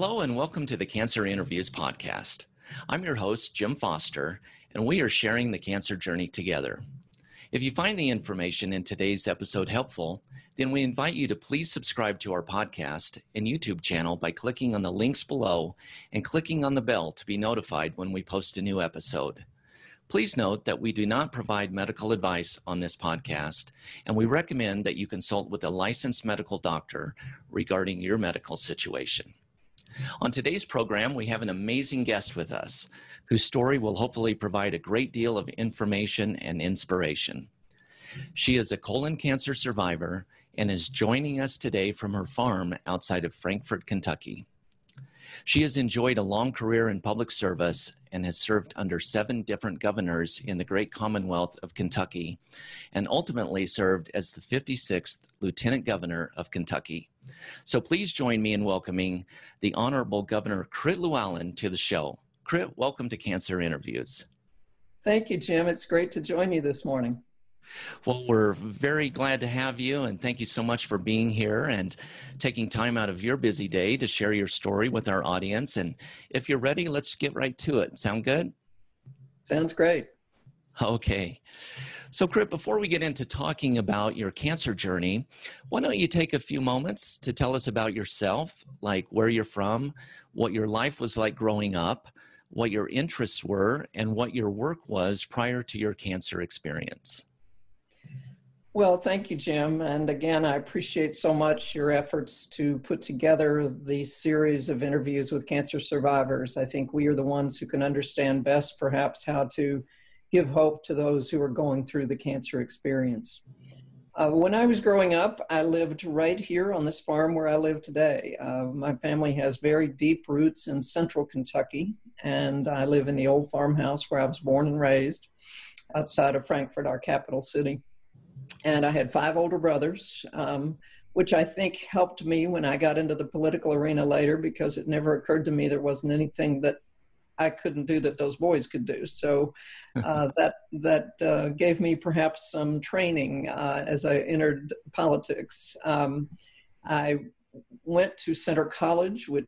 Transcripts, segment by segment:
Hello, and welcome to the Cancer Interviews Podcast. I'm your host, Jim Foster, and we are sharing the cancer journey together. If you find the information in today's episode helpful, then we invite you to please subscribe to our podcast and YouTube channel by clicking on the links below and clicking on the bell to be notified when we post a new episode. Please note that we do not provide medical advice on this podcast, and we recommend that you consult with a licensed medical doctor regarding your medical situation. On today's program, we have an amazing guest with us whose story will hopefully provide a great deal of information and inspiration. She is a colon cancer survivor and is joining us today from her farm outside of Frankfort, Kentucky. She has enjoyed a long career in public service and has served under seven different governors in the great Commonwealth of Kentucky and ultimately served as the 56th Lieutenant Governor of Kentucky. So please join me in welcoming the Honorable Governor Crit Luallen to the show. Crit, welcome to Cancer Interviews. Thank you, Jim. It's great to join you this morning. Well, we're very glad to have you, and thank you so much for being here and taking time out of your busy day to share your story with our audience. And if you're ready, let's get right to it. Sound good? Sounds great. Okay. So, Crit, before we get into talking about your cancer journey, why don't you take a few moments to tell us about yourself, like where you're from, what your life was like growing up, what your interests were, and what your work was prior to your cancer experience? Well, thank you, Jim. And again, I appreciate so much your efforts to put together the series of interviews with cancer survivors. I think we are the ones who can understand best, perhaps, how to give hope to those who are going through the cancer experience. Uh, when I was growing up, I lived right here on this farm where I live today. Uh, my family has very deep roots in central Kentucky, and I live in the old farmhouse where I was born and raised outside of Frankfort, our capital city. And I had five older brothers, um, which I think helped me when I got into the political arena later because it never occurred to me there wasn't anything that I couldn't do that those boys could do. So uh, that that uh, gave me perhaps some training uh, as I entered politics. Um, I went to Centre College, which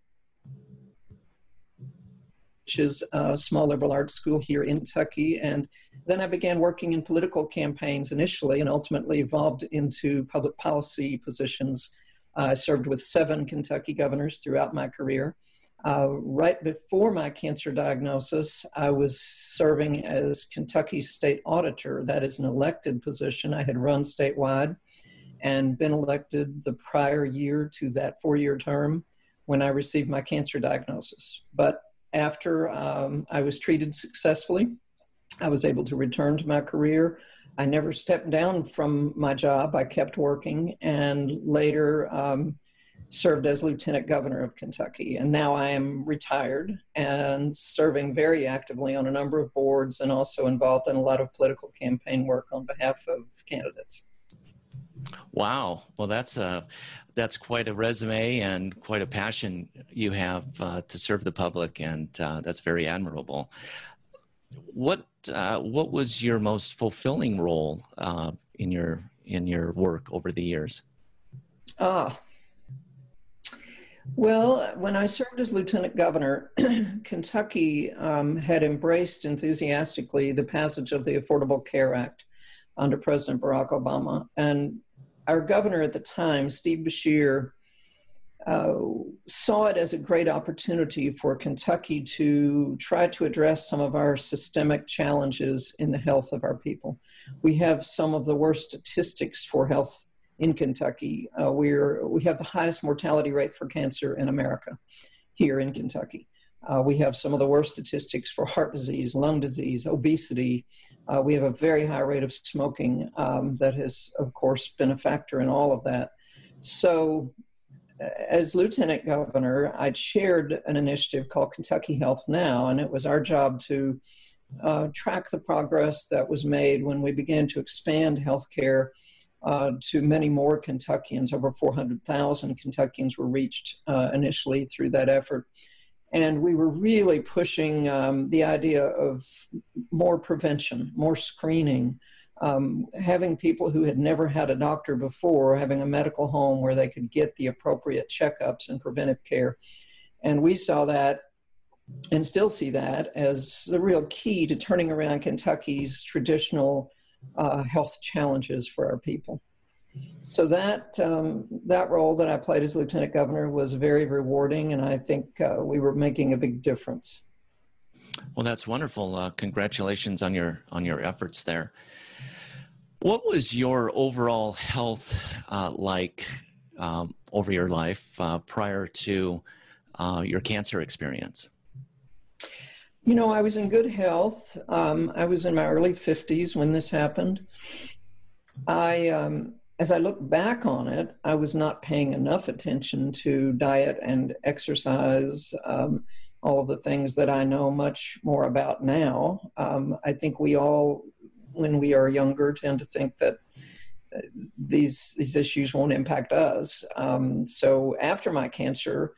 is a small liberal arts school here in Kentucky, and then I began working in political campaigns initially, and ultimately evolved into public policy positions. I served with seven Kentucky governors throughout my career. Uh, right before my cancer diagnosis, I was serving as Kentucky state auditor. That is an elected position. I had run statewide and been elected the prior year to that four year term when I received my cancer diagnosis. But after um, I was treated successfully, I was able to return to my career. I never stepped down from my job. I kept working and later um, served as lieutenant governor of Kentucky. And now I am retired and serving very actively on a number of boards and also involved in a lot of political campaign work on behalf of candidates. Wow. Well, that's a that's quite a resume and quite a passion you have uh, to serve the public, and uh, that's very admirable. What uh, what was your most fulfilling role uh, in your in your work over the years? Ah, well, when I served as lieutenant governor, Kentucky um, had embraced enthusiastically the passage of the Affordable Care Act under President Barack Obama. And our governor at the time, Steve Beshear, uh, saw it as a great opportunity for Kentucky to try to address some of our systemic challenges in the health of our people. We have some of the worst statistics for health in Kentucky. Uh, we're, we have the highest mortality rate for cancer in America here in Kentucky. Uh, we have some of the worst statistics for heart disease, lung disease, obesity. Uh, we have a very high rate of smoking um, that has, of course, been a factor in all of that. So, uh, as lieutenant governor, I chaired an initiative called Kentucky Health Now, and it was our job to uh, track the progress that was made when we began to expand healthcare uh, to many more Kentuckians. Over 400,000 Kentuckians were reached uh, initially through that effort. And we were really pushing um, the idea of more prevention, more screening, um, having people who had never had a doctor before, having a medical home where they could get the appropriate checkups and preventive care. And we saw that and still see that as the real key to turning around Kentucky's traditional uh, health challenges for our people. So that um, that role that I played as lieutenant governor was very rewarding, and I think uh, we were making a big difference. Well, that's wonderful. Uh, congratulations on your on your efforts there. What was your overall health uh, like um, over your life uh, prior to uh, your cancer experience? You know, I was in good health. Um, I was in my early 50s when this happened. I, um, as I look back on it, I was not paying enough attention to diet and exercise, um, all of the things that I know much more about now. Um, I think we all, when we are younger, tend to think that uh, these these issues won't impact us. Um, so after my cancer,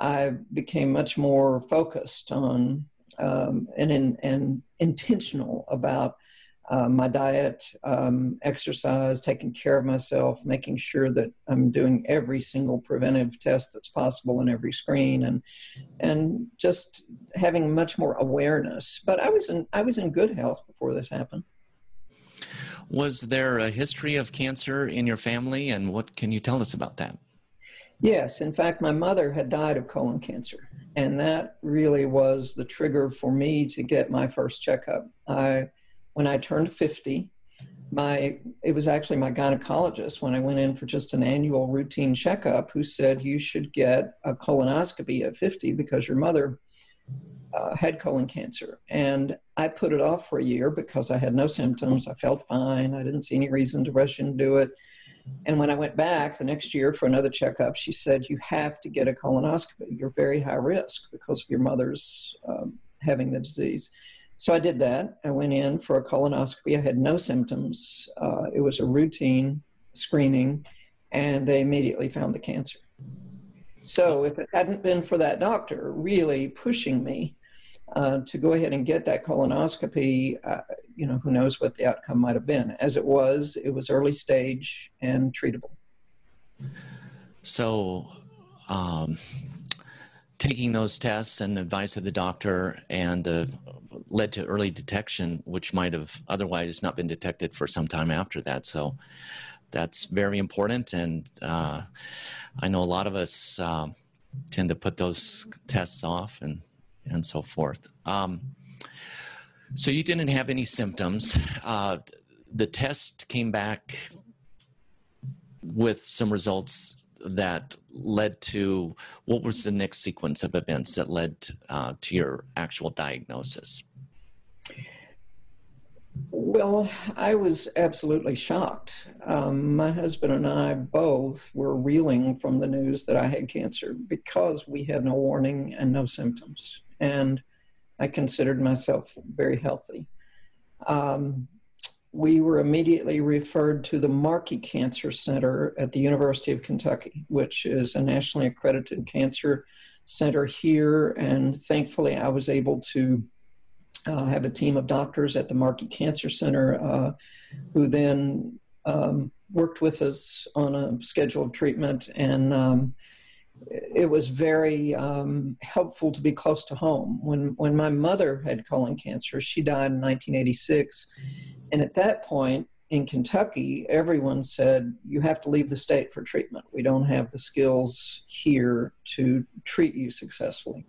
I became much more focused on um, and, in, and intentional about uh, my diet, um, exercise, taking care of myself, making sure that I'm doing every single preventive test that's possible in every screen, and and just having much more awareness. But I was in I was in good health before this happened. Was there a history of cancer in your family, and what can you tell us about that? Yes, in fact, my mother had died of colon cancer, and that really was the trigger for me to get my first checkup. I, when I turned 50, my it was actually my gynecologist when I went in for just an annual routine checkup who said you should get a colonoscopy at 50 because your mother uh, had colon cancer. And I put it off for a year because I had no symptoms. I felt fine. I didn't see any reason to rush and do it. And when I went back the next year for another checkup, she said, You have to get a colonoscopy. You're very high risk because of your mother's um, having the disease. So I did that. I went in for a colonoscopy. I had no symptoms. Uh, it was a routine screening, and they immediately found the cancer. So if it hadn't been for that doctor really pushing me uh, to go ahead and get that colonoscopy, uh, you know, who knows what the outcome might have been. As it was, it was early stage and treatable. So, um, taking those tests and advice of the doctor and uh, led to early detection, which might have otherwise not been detected for some time after that. So, that's very important. And uh, I know a lot of us um, tend to put those tests off and and so forth. Um, so you didn't have any symptoms. Uh, the test came back with some results that led to what was the next sequence of events that led uh, to your actual diagnosis? Well, I was absolutely shocked. Um, my husband and I both were reeling from the news that I had cancer because we had no warning and no symptoms and I considered myself very healthy. Um, we were immediately referred to the Markey Cancer Center at the University of Kentucky, which is a nationally accredited cancer center here. And thankfully, I was able to uh, have a team of doctors at the Markey Cancer Center uh, who then um, worked with us on a schedule of treatment and um, it was very um, helpful to be close to home. When when my mother had colon cancer, she died in 1986, and at that point in Kentucky, everyone said you have to leave the state for treatment. We don't have the skills here to treat you successfully.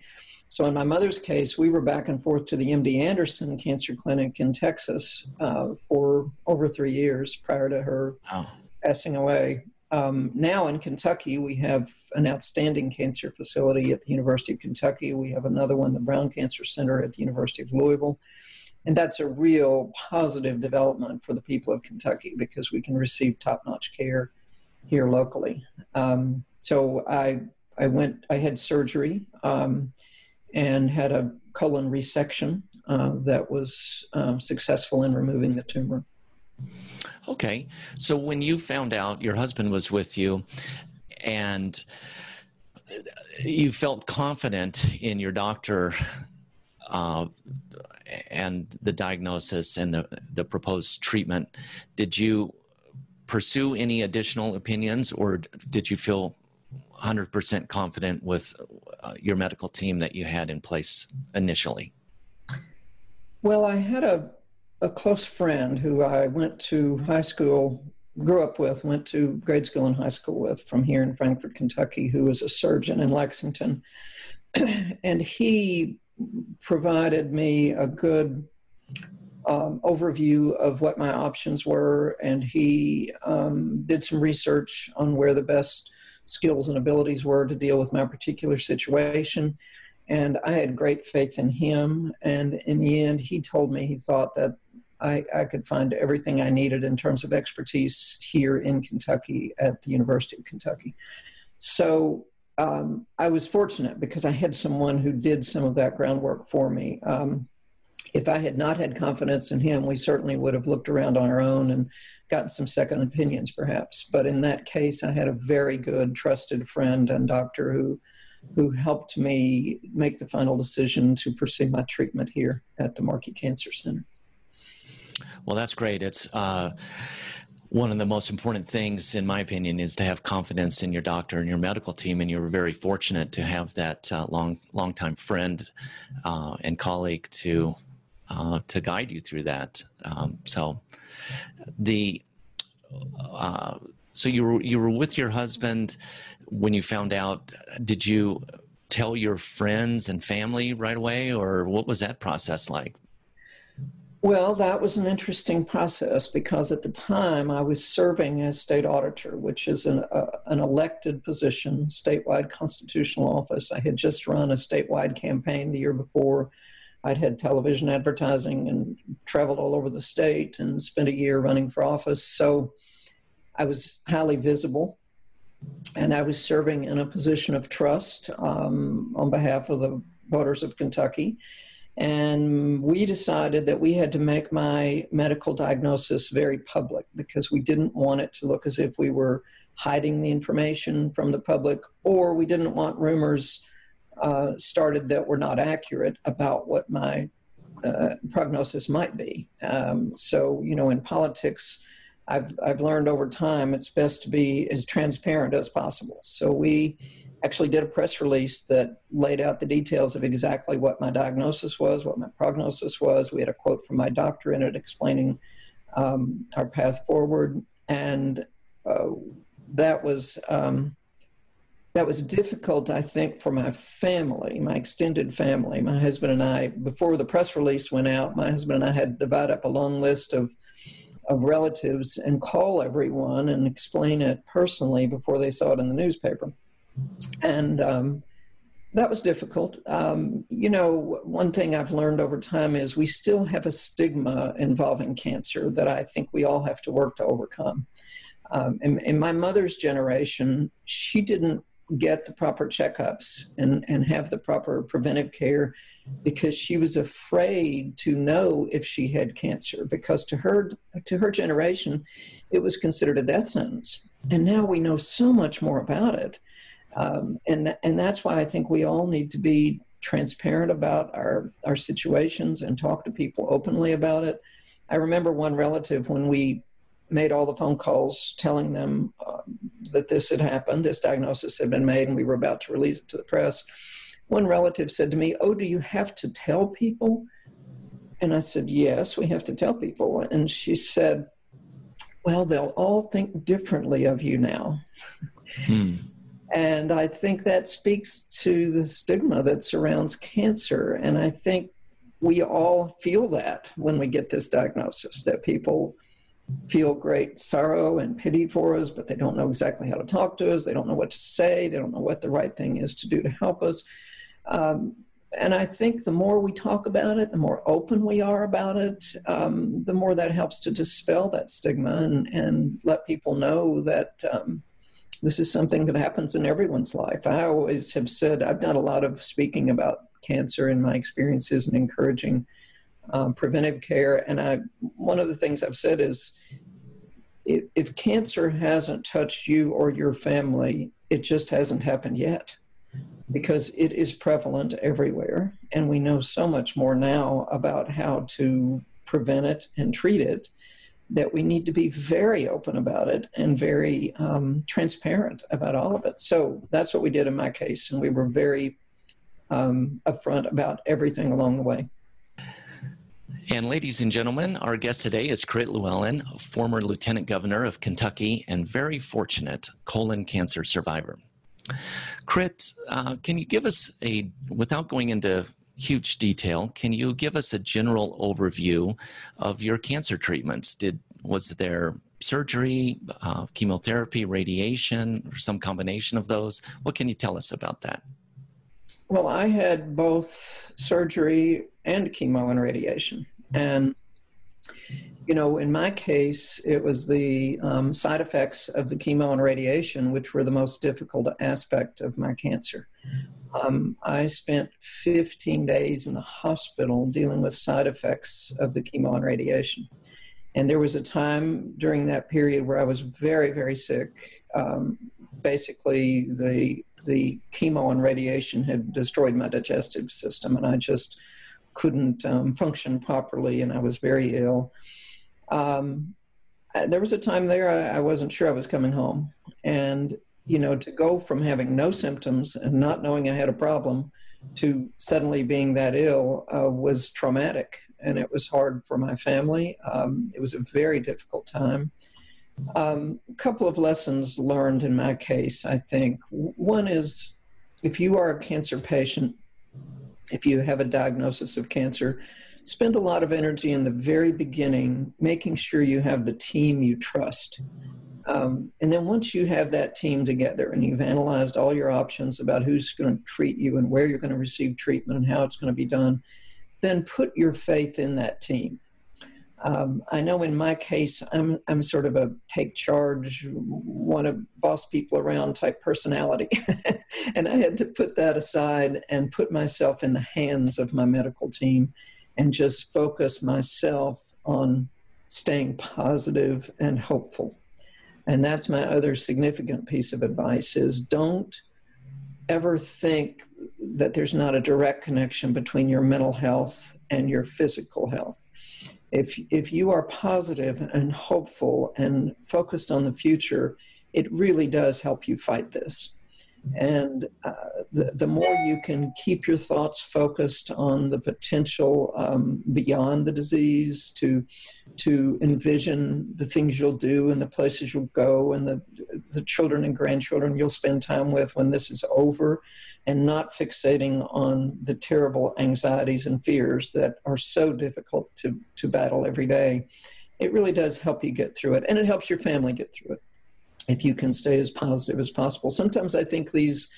So in my mother's case, we were back and forth to the MD Anderson Cancer Clinic in Texas uh, for over three years prior to her passing away. Um, now in Kentucky, we have an outstanding cancer facility at the University of Kentucky. We have another one, the Brown Cancer Center at the University of Louisville. And that's a real positive development for the people of Kentucky because we can receive top notch care here locally. Um, so I, I went, I had surgery um, and had a colon resection uh, that was um, successful in removing the tumor. Okay. So when you found out your husband was with you and you felt confident in your doctor uh, and the diagnosis and the, the proposed treatment, did you pursue any additional opinions or did you feel 100% confident with uh, your medical team that you had in place initially? Well, I had a, a close friend who I went to high school, grew up with, went to grade school and high school with from here in Frankfort, Kentucky, who was a surgeon in Lexington. and he provided me a good um, overview of what my options were, and he um, did some research on where the best skills and abilities were to deal with my particular situation. And I had great faith in him. And in the end, he told me he thought that I, I could find everything I needed in terms of expertise here in Kentucky at the University of Kentucky. So um, I was fortunate because I had someone who did some of that groundwork for me. Um, if I had not had confidence in him, we certainly would have looked around on our own and gotten some second opinions, perhaps. But in that case, I had a very good, trusted friend and doctor who who helped me make the final decision to pursue my treatment here at the Markey Cancer Center. Well, that's great. It's uh, one of the most important things, in my opinion, is to have confidence in your doctor and your medical team. And you're very fortunate to have that uh, long, long time friend uh, and colleague to uh, to guide you through that. Um, so, the uh, so you were you were with your husband when you found out. Did you tell your friends and family right away, or what was that process like? Well, that was an interesting process because at the time I was serving as state auditor, which is an, uh, an elected position, statewide constitutional office. I had just run a statewide campaign the year before I'd had television advertising and traveled all over the state and spent a year running for office. So I was highly visible and I was serving in a position of trust um, on behalf of the voters of Kentucky. And we decided that we had to make my medical diagnosis very public because we didn't want it to look as if we were hiding the information from the public or we didn't want rumors uh, started that were not accurate about what my uh, prognosis might be. Um, so, you know, in politics, I've, I've learned over time it's best to be as transparent as possible. So, we actually did a press release that laid out the details of exactly what my diagnosis was, what my prognosis was. We had a quote from my doctor in it explaining um, our path forward. And uh, that was. Um, that was difficult, I think, for my family, my extended family. My husband and I, before the press release went out, my husband and I had to divide up a long list of of relatives and call everyone and explain it personally before they saw it in the newspaper. And um, that was difficult. Um, you know, one thing I've learned over time is we still have a stigma involving cancer that I think we all have to work to overcome. Um, in, in, my mother's generation, she didn't get the proper checkups and, and have the proper preventive care because she was afraid to know if she had cancer because to her to her generation it was considered a death sentence and now we know so much more about it um, and and that's why I think we all need to be transparent about our our situations and talk to people openly about it I remember one relative when we made all the phone calls telling them uh, that this had happened, this diagnosis had been made, and we were about to release it to the press. One relative said to me, Oh, do you have to tell people? And I said, Yes, we have to tell people. And she said, Well, they'll all think differently of you now. Hmm. And I think that speaks to the stigma that surrounds cancer. And I think we all feel that when we get this diagnosis, that people feel great sorrow and pity for us, but they don't know exactly how to talk to us. They don't know what to say. They don't know what the right thing is to do to help us. Um, and I think the more we talk about it, the more open we are about it, um, the more that helps to dispel that stigma and, and let people know that um, this is something that happens in everyone's life. I always have said, I've done a lot of speaking about cancer and my experiences and encouraging um, preventive care. And I, one of the things I've said is, if, if cancer hasn't touched you or your family, it just hasn't happened yet, because it is prevalent everywhere, and we know so much more now about how to prevent it and treat it. That we need to be very open about it and very um, transparent about all of it. So that's what we did in my case, and we were very um, upfront about everything along the way. And ladies and gentlemen, our guest today is Crit Luallen, former Lieutenant Governor of Kentucky and very fortunate colon cancer survivor. Crit, uh, can you give us a, without going into huge detail, can you give us a general overview of your cancer treatments? Did was there surgery, uh, chemotherapy, radiation, or some combination of those? What can you tell us about that? Well, I had both surgery and chemo and radiation. And, you know, in my case, it was the um, side effects of the chemo and radiation, which were the most difficult aspect of my cancer. Um, I spent 15 days in the hospital dealing with side effects of the chemo and radiation. And there was a time during that period where I was very, very sick. Um, basically, the the chemo and radiation had destroyed my digestive system, and I just couldn't um, function properly, and I was very ill. Um, there was a time there I, I, wasn't sure I was coming home, and you know, to go from having no symptoms and not knowing I had a problem to suddenly being that ill uh, was traumatic, and it was hard for my family. Um, it was a very difficult time. Um, a couple of lessons learned in my case, I think. One is if you are a cancer patient, if you have a diagnosis of cancer, spend a lot of energy in the very beginning making sure you have the team you trust. Um, and then once you have that team together and you've analyzed all your options about who's going to treat you and where you're going to receive treatment and how it's going to be done, then put your faith in that team. Um, I know in my case, I'm I'm sort of a take charge, want to boss people around type personality, and I had to put that aside and put myself in the hands of my medical team, and just focus myself on staying positive and hopeful. And that's my other significant piece of advice: is don't ever think that there's not a direct connection between your mental health and your physical health if if you are positive and hopeful and focused on the future, it really does help you fight this. And uh, the, the more you can keep your thoughts focused on the potential um, beyond the disease, to to envision the things you'll do and the places you'll go and the the children and grandchildren you'll spend time with when this is over, and not fixating on the terrible anxieties and fears that are so difficult to, to battle every day. It really does help you get through it, and it helps your family get through it if you can stay as positive as possible. Sometimes I think these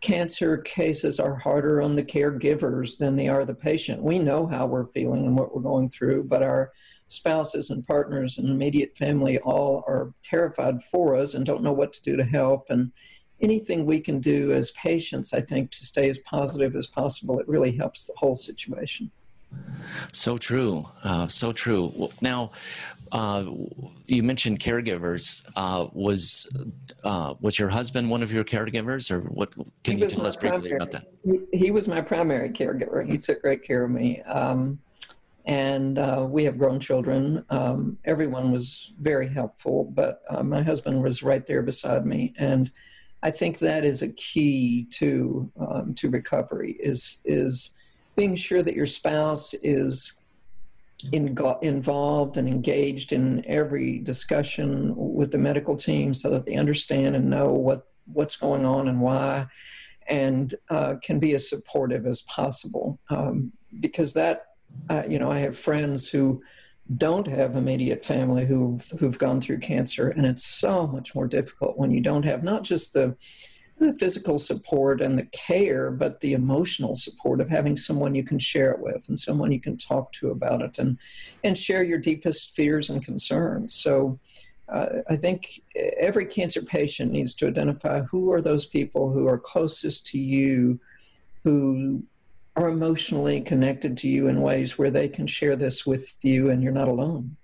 cancer cases are harder on the caregivers than they are the patient. We know how we're feeling and what we're going through, but our spouses and partners and immediate family all are terrified for us and don't know what to do to help. And anything we can do as patients, I think, to stay as positive as possible, it really helps the whole situation. So true. Uh, so true. Now, uh, you mentioned caregivers. Uh, was uh, was your husband one of your caregivers, or what? Can he you tell us briefly primary, about that? He, he, was my primary caregiver. He took great care of me. Um, and uh, we have grown children. Um, everyone was very helpful, but uh, my husband was right there beside me, and I think that is a key to um, to recovery is is being sure that your spouse is in, involved and engaged in every discussion with the medical team so that they understand and know what what's going on and why and uh, can be as supportive as possible. Um, because that uh, you know i have friends who don't have immediate family who've who've gone through cancer, and it's so much more difficult when you don't have not just the the physical support and the care, but the emotional support of having someone you can share it with and someone you can talk to about it and and share your deepest fears and concerns. So. Uh, I think every cancer patient needs to identify who are those people who are closest to you, who are emotionally connected to you in ways where they can share this with you and you're not alone.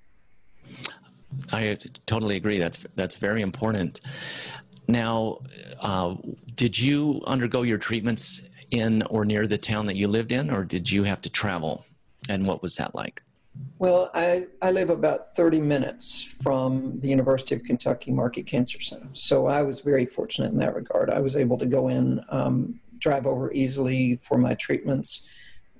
I totally agree. That's that's very important. Now, uh, did you undergo your treatments in or near the town that you lived in, or did you have to travel? And what was that like? Well, I, I live about 30 minutes from the University of Kentucky Markey Cancer Center. So I was very fortunate in that regard. I was able to go in, um, drive over easily for my treatments.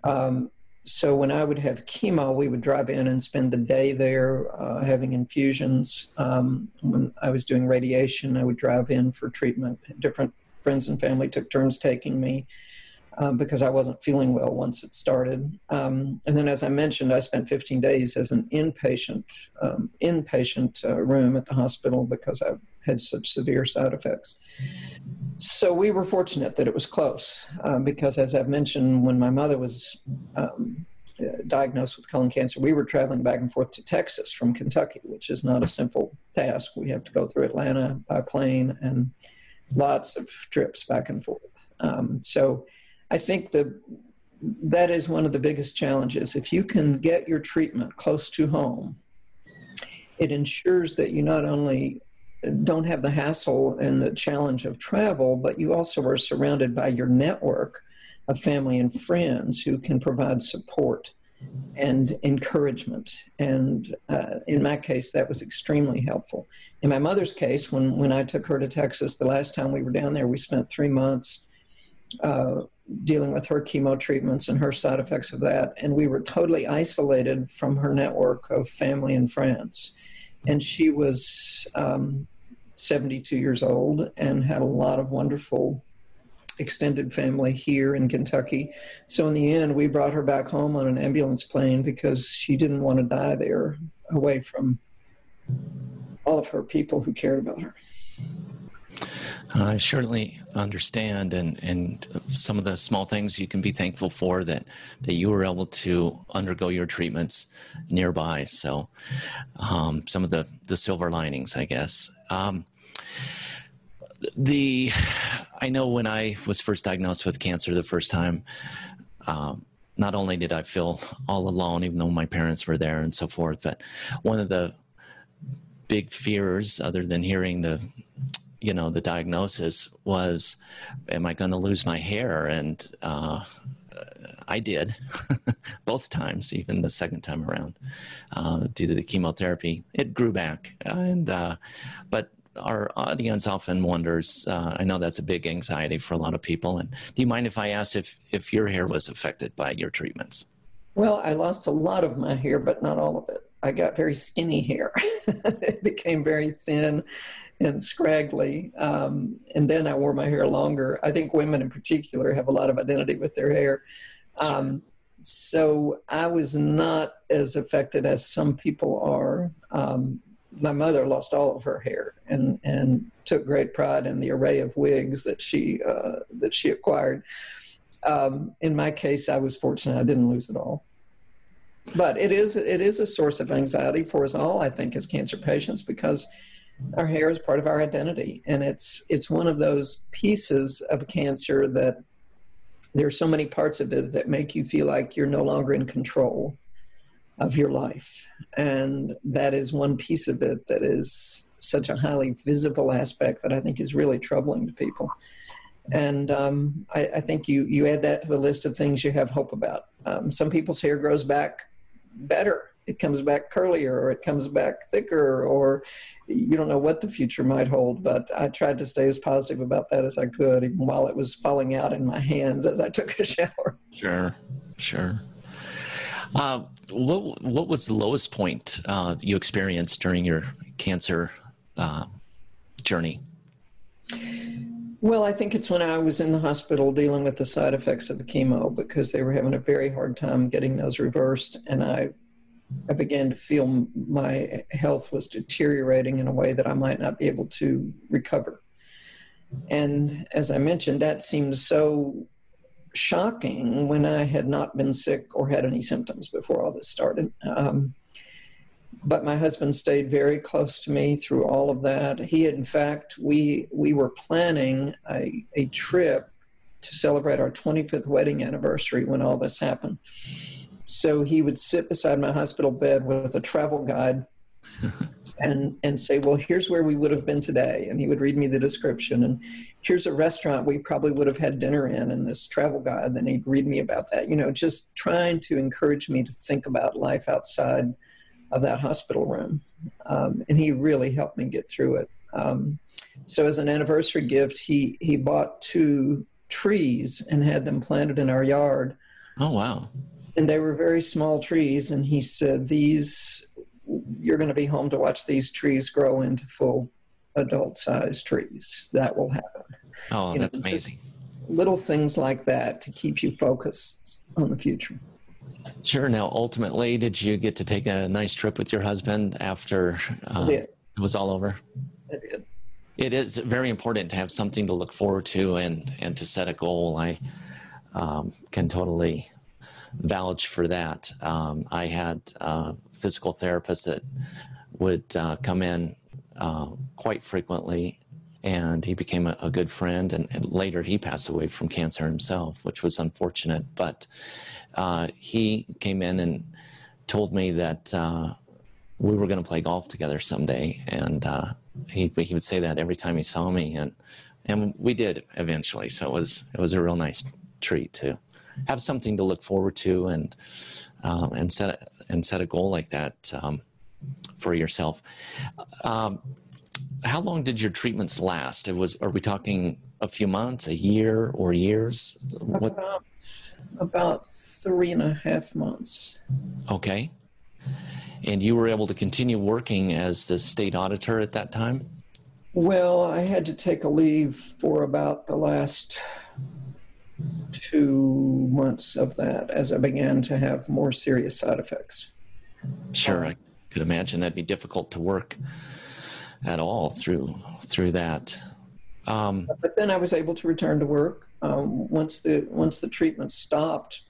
Um, so when I would have chemo, we would drive in and spend the day there uh, having infusions. Um, when I was doing radiation, I would drive in for treatment. Different friends and family took turns taking me um, because I wasn't feeling well once it started. Um, and then, as I mentioned, I spent 15 days as an inpatient um, inpatient uh, room at the hospital because I had such severe side effects. So we were fortunate that it was close um, because, as I've mentioned, when my mother was um, uh, diagnosed with colon cancer, we were traveling back and forth to Texas from Kentucky, which is not a simple task. We have to go through Atlanta by plane and lots of trips back and forth. Um, so I think that that is one of the biggest challenges. If you can get your treatment close to home, it ensures that you not only don't have the hassle and the challenge of travel, but you also are surrounded by your network of family and friends who can provide support and encouragement. And uh, in my case, that was extremely helpful. In my mother's case, when, when I took her to Texas the last time we were down there, we spent three months uh, dealing with her chemo treatments and her side effects of that. And we were totally isolated from her network of family and friends. And she was um, 72 years old and had a lot of wonderful extended family here in Kentucky. So in the end, we brought her back home on an ambulance plane because she didn't want to die there away from all of her people who cared about her. I certainly understand, and, and some of the small things you can be thankful for that, that you were able to undergo your treatments nearby. So, um, some of the, the silver linings, I guess. Um, the I know when I was first diagnosed with cancer the first time, um, not only did I feel all alone, even though my parents were there and so forth, but one of the big fears, other than hearing the you know the diagnosis was am i going to lose my hair? And uh, i did both times even the second time around uh, due to the chemotherapy. It grew back and uh, but our audience often wonders uh, i know that's a big anxiety for a lot of people and do you mind if i ask if if your hair was affected by your treatments? Well i lost a lot of my hair but not all of it. I got very skinny hair. it became very thin and scraggly. Um, and then I wore my hair longer. I think women in particular have a lot of identity with their hair. Um, so I was not as affected as some people are. Um, my mother lost all of her hair and, and took great pride in the array of wigs that she uh, that she acquired. Um, in my case, I was fortunate; I didn't lose it all but it is it is a source of anxiety for us all i think as cancer patients because our hair is part of our identity. And it's it's one of those pieces of cancer that there are so many parts of it that make you feel like you're no longer in control of your life. And that is one piece of it that is such a highly visible aspect that i think is really troubling to people. And um, I, I, think you you add that to the list of things you have hope about. Um, some people's hair grows back better it comes back curlier or it comes back thicker or you don't know what the future might hold but i tried to stay as positive about that as i could even while it was falling out in my hands as i took a shower. Sure sure. Uh, what what was the lowest point uh, you experienced during your cancer uh, journey? Well, I think it's when I was in the hospital dealing with the side effects of the chemo because they were having a very hard time getting those reversed, and I I began to feel my health was deteriorating in a way that I might not be able to recover. And as I mentioned, that seemed so shocking when I had not been sick or had any symptoms before all this started. Um, but my husband stayed very close to me through all of that. He, in fact, we we were planning a, a trip to celebrate our 25th wedding anniversary when all this happened. So he would sit beside my hospital bed with a travel guide and and say, well, here's where we would have been today, and he would read me the description, and here's a restaurant we probably would have had dinner in, and this travel guide, and then he'd read me about that. You know, just trying to encourage me to think about life outside of that hospital room, um, and he really helped me get through it. Um, so as an anniversary gift, he he bought two trees and had them planted in our yard. Oh wow! And they were very small trees, and he said these you're going to be home to watch these trees grow into full adult sized trees. That will happen. Oh, you that's know, amazing. Little things like that to keep you focused on the future. Sure. Now, ultimately, did you get to take a nice trip with your husband after uh, it was all over? I did. It is very important to have something to look forward to and, and to set a goal. I um, can totally vouch for that. Um, I had a physical therapist that would uh, come in uh, quite frequently, and he became a, a good friend. And, and, later, he passed away from cancer himself, which was unfortunate. But uh, he came in and told me that uh, we were going to play golf together someday, and uh, he he would say that every time he saw me, and and we did eventually. So it was it was a real nice treat to have something to look forward to and um, and set and set a goal like that um, for yourself. Um, how long did your treatments last? It was. Are we talking a few months, a year, or years? What? About, about three and a half months. Okay. And you were able to continue working as the state auditor at that time? Well, I had to take a leave for about the last two months of that as I began to have more serious side effects. Sure, I could imagine that'd be difficult to work at all through through that. Um, but then I was able to return to work um, once the once the treatment stopped,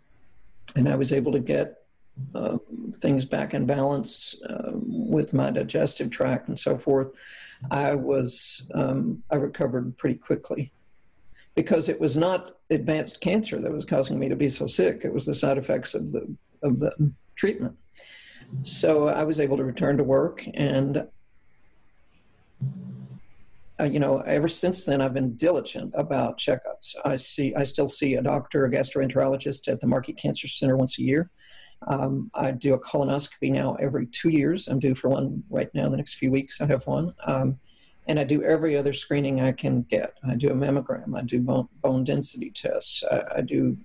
and I was able to get uh, things back in balance uh, with my digestive tract and so forth. I was um, I recovered pretty quickly because it was not advanced cancer that was causing me to be so sick. It was the side effects of the of the treatment. So I was able to return to work, and uh, you know, ever since then, I've been diligent about checkups. I see, I still see a doctor, a gastroenterologist at the Markey Cancer Center once a year. Um, I do a colonoscopy now every two years. I'm due for one right now. In the next few weeks, I have one. Um, and I do every other screening I can get. I do a mammogram. I do bone, bone density tests. I, I do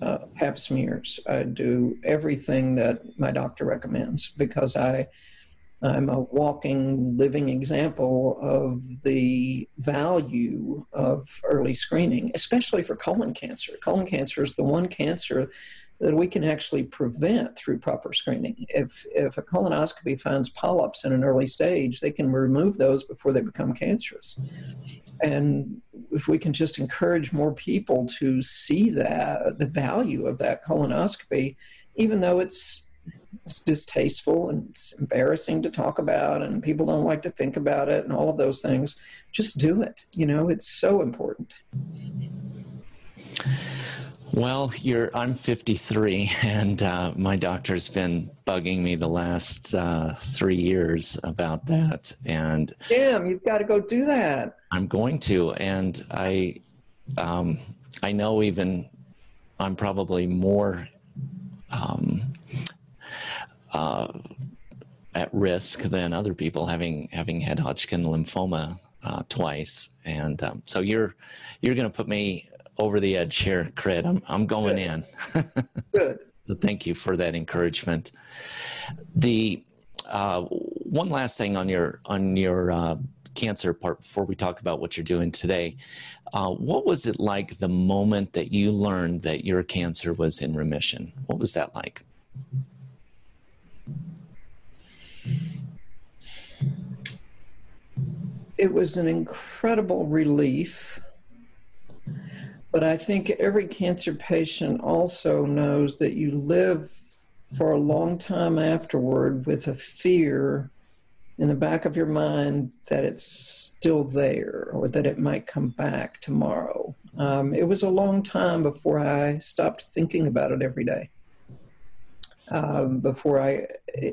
uh, pap smears. I do everything that my doctor recommends because I I'm a walking, living example of the value of early screening, especially for colon cancer. Colon cancer is the one cancer that we can actually prevent through proper screening. If, if a colonoscopy finds polyps in an early stage, they can remove those before they become cancerous. And if we can just encourage more people to see that, the value of that colonoscopy, even though it's it's distasteful and it's embarrassing to talk about and people don't like to think about it and all of those things just do it you know it's so important well, you're. I'm 53, and uh, my doctor's been bugging me the last uh, three years about that. And damn, you've got to go do that. I'm going to, and I, um, I know even I'm probably more um, uh, at risk than other people having having had Hodgkin lymphoma uh, twice, and um, so you're you're going to put me over the edge here, Crit. I'm I'm going Good. in. Good. So thank you for that encouragement. The uh, one last thing on your on your uh, cancer part before we talk about what you're doing today. Uh, what was it like the moment that you learned that your cancer was in remission? What was that like? It was an incredible relief but I think every cancer patient also knows that you live for a long time afterward with a fear in the back of your mind that it's still there or that it might come back tomorrow. Um, it was a long time before I stopped thinking about it every day. um, before I,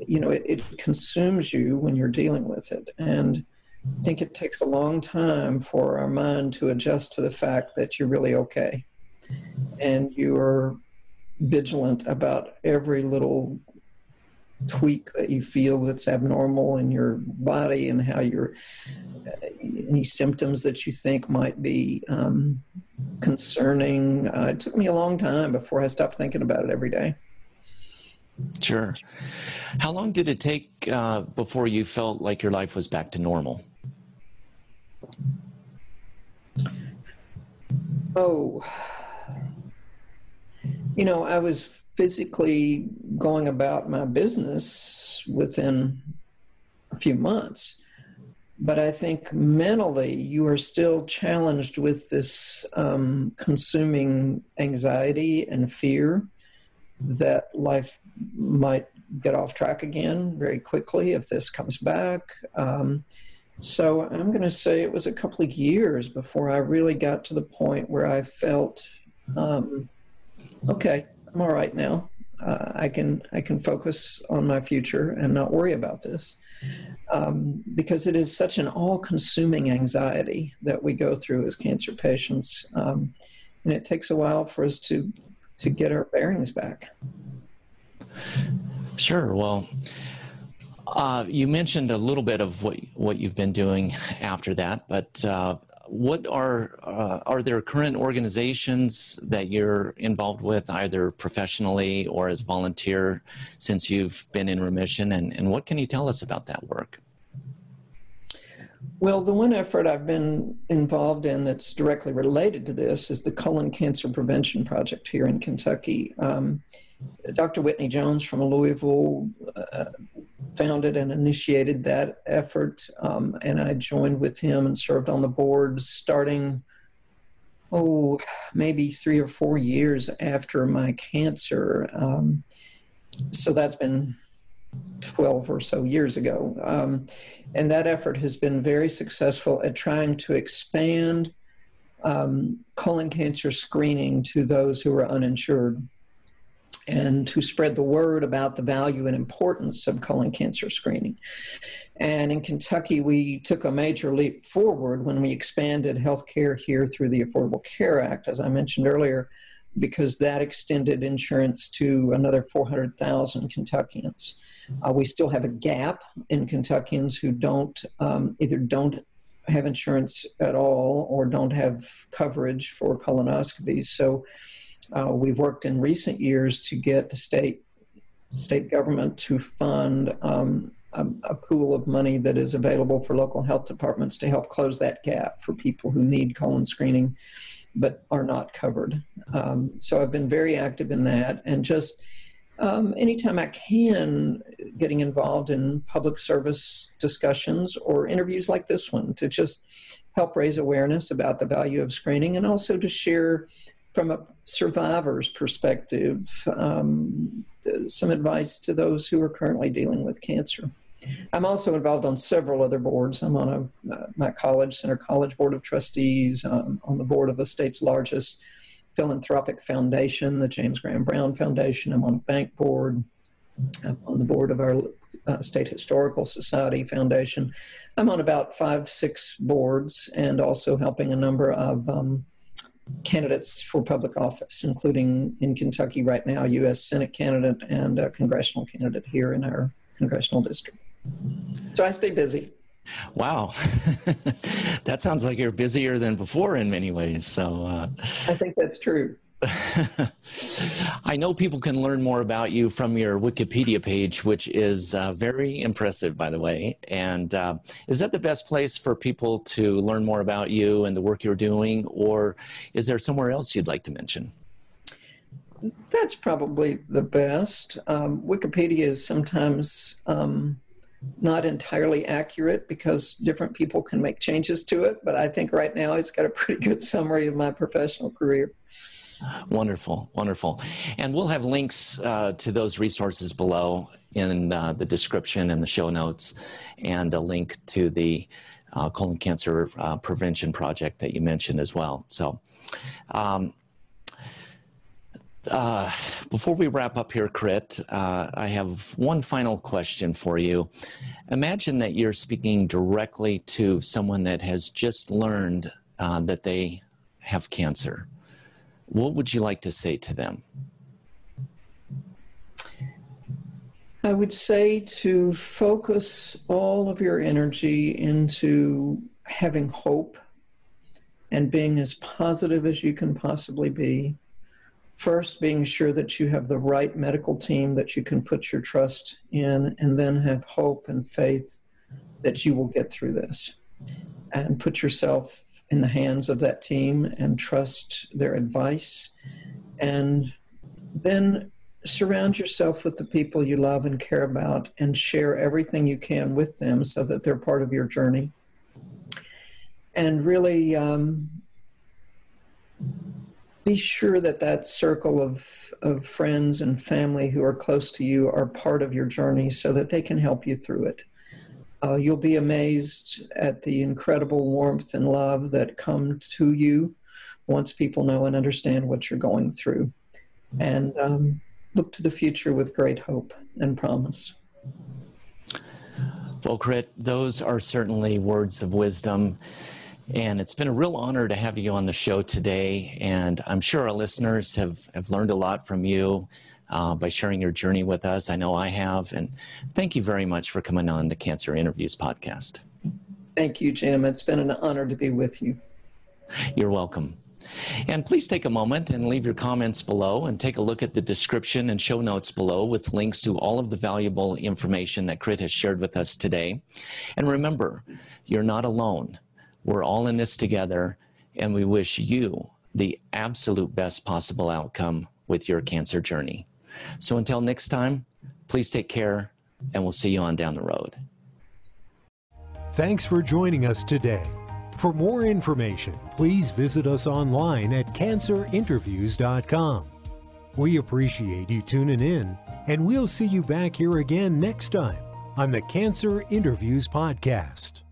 you know, it, it consumes you when you're dealing with it. And I think it takes a long time for our mind to adjust to the fact that you're really okay and you're vigilant about every little tweak that you feel that's abnormal in your body and how you're uh, any symptoms that you think might be um, concerning. Uh, it took me a long time before I stopped thinking about it every day. Sure. How long did it take uh, before you felt like your life was back to normal? Oh, you know, I was physically going about my business within a few months. But I think mentally, you are still challenged with this um, consuming anxiety and fear that life might get off track again very quickly if this comes back. Um, so I'm going to say it was a couple of years before I really got to the point where I felt, um, okay, I'm all right now. Uh, I can I can focus on my future and not worry about this, um, because it is such an all-consuming anxiety that we go through as cancer patients, um, and it takes a while for us to to get our bearings back. Sure. Well, uh, you mentioned a little bit of what what you've been doing after that, but uh, what are uh, are there current organizations that you're involved with, either professionally or as a volunteer, since you've been in remission, and, and what can you tell us about that work? Well, the one effort I've been involved in that's directly related to this is the Colon Cancer Prevention Project here in Kentucky. Um, Dr. Whitney Jones from Louisville uh, founded and initiated that effort, um, and I joined with him and served on the board starting, oh, maybe three or four years after my cancer. Um, so that's been 12 or so years ago. Um, and that effort has been very successful at trying to expand um, colon cancer screening to those who are uninsured and to spread the word about the value and importance of colon cancer screening. And in Kentucky, we took a major leap forward when we expanded health care here through the Affordable Care Act, as I mentioned earlier, because that extended insurance to another 400,000 Kentuckians. Uh, we still have a gap in Kentuckians who don't um, either don't have insurance at all or don't have coverage for colonoscopies. So uh, we've worked in recent years to get the state state government to fund um, a, a, pool of money that is available for local health departments to help close that gap for people who need colon screening but are not covered. Um, so I've been very active in that and just um, anytime I can, getting involved in public service discussions or interviews like this one to just help raise awareness about the value of screening and also to share from a survivor's perspective, um, some advice to those who are currently dealing with cancer. I'm also involved on several other boards. I'm on a, uh, my college, Centre College Board of Trustees, um, on the board of the state's largest philanthropic foundation, the James Graham Brown Foundation. I'm on a bank board. I'm on the board of our uh, State Historical Society Foundation. I'm on about five, six boards and also helping a number of um, candidates for public office, including in Kentucky right now, U.S. Senate candidate and a congressional candidate here in our congressional district. So I stay busy. Wow, that sounds like you're busier than before in many ways. So uh... I think that's true. I know people can learn more about you from your Wikipedia page, which is uh, very impressive, by the way. And uh, is that the best place for people to learn more about you and the work you're doing, or is there somewhere else you'd like to mention? That's probably the best. Um, Wikipedia is sometimes um, not entirely accurate because different people can make changes to it, but I think right now it's got a pretty good summary of my professional career. Wonderful, wonderful. And we'll have links uh, to those resources below in uh, the description and the show notes, and a link to the uh, colon cancer uh, prevention project that you mentioned as well. So, um, uh, before we wrap up here, Crit, uh, I have one final question for you. Imagine that you're speaking directly to someone that has just learned that they have cancer. What would you like to say to them? I would say to focus all of your energy into having hope and being as positive as you can possibly be first being sure that you have the right medical team that you can put your trust in, and then have hope and faith that you will get through this. And put yourself in the hands of that team and trust their advice. And then surround yourself with the people you love and care about and share everything you can with them so that they're part of your journey. And really, um, be sure that that circle of, of friends and family who are close to you are part of your journey so that they can help you through it. Uh, you'll be amazed at the incredible warmth and love that come to you once people know and understand what you're going through. And um, look to the future with great hope and promise. Well, Crit, those are certainly words of wisdom. And it's been a real honor to have you on the show today. And I'm sure our listeners have, have learned a lot from you uh, by sharing your journey with us. I know I have. And thank you very much for coming on the Cancer Interviews podcast. Thank you, Jim. It's been an honor to be with you. You're welcome. And please take a moment and leave your comments below and take a look at the description and show notes below with links to all of the valuable information that Crit has shared with us today. And remember, you're not alone. We're all in this together, and we wish you the absolute best possible outcome with your cancer journey. So until next time, please take care, and we'll see you on down the road. Thanks for joining us today. For more information, please visit us online at cancerinterviews.com. We appreciate you tuning in, and we'll see you back here again next time on the Cancer Interviews Podcast.